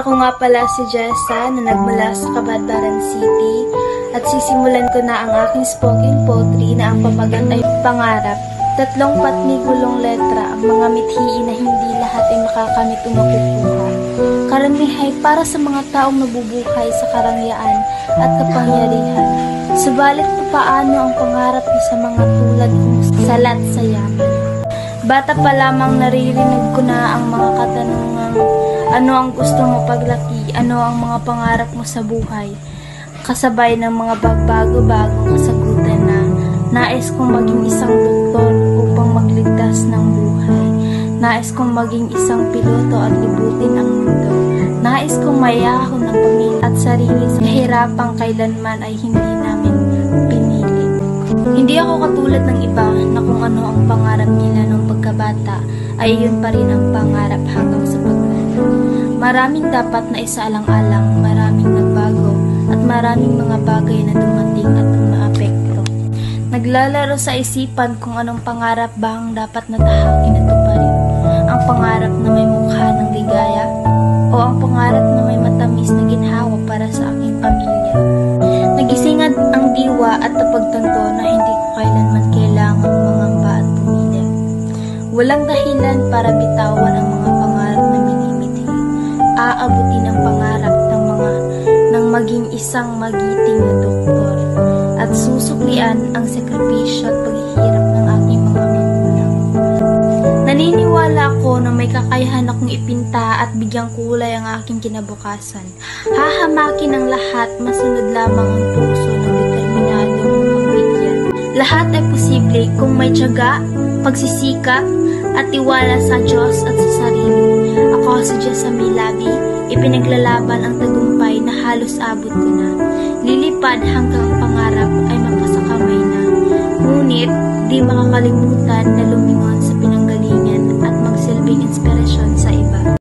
Ako nga pala si Jessa na nagmula sa Kabadbaran City at sisimulan ko na ang aking spoken poetry na ang pamagat ay pangarap. Tatlong patnigulong letra ang mga mithiin na hindi lahat ay makakamit o makukuha. Karamihay para sa mga taong nabubuhay sa karangyaan at kapangyarihan. Subalit paano ang pangarap niyo sa mga tulad kong salat sa yaman. Bata pa lamang naririnig ko na ang mga katanungang ano ang gusto mo paglaki, ano ang mga pangarap mo sa buhay. Kasabay ng mga bagbago-bagong kasagutan na nais kong maging isang doktor upang magligtas ng buhay. Nais kong maging isang piloto at libutin ang mundo. Nais kong mayahon ng pamilya at sarili sa kahirapang kailanman ay hindi namin pinili. Hindi ako katulad ng iba na kung ano ang pangarap nila nung pagkabata ay yun pa rin ang pangarap hanggang. Maraming dapat na isaalang-alang, maraming nagbago at maraming mga bagay na dumating at umaapekto. Naglalaro sa isipan kung anong pangarap ba ang dapat natahakin at tuparin. Ang pangarap na may mukha ng ligaya o ang pangarap na may matamis na ginhawa para sa aking pamilya. Nagisingad ang diwa at napagtanto na hindi ko kailanman kailangang mangamba at pumili. Walang dahilan para bitawan ang mga maging isang magiting na doktor at susuklian ang sakripisyo at paghihirap ng aking mga magulang. Naniniwala ako na may kakayahan akong ipinta at bigyang kulay ang aking kinabukasan. Hahamakin ang lahat, masunod lamang ang puso ng determinadong magbigyan. Lahat ay posible kung may tiyaga, pagsisikap, at tiwala sa Diyos at sa sarili. Ako si Diyos sa may labi, ipinaglalaban ang tagumpay halos abot ko na. Lilipad hanggang ang pangarap ay mapasakamay na. Ngunit, di makakalimutan na lumingon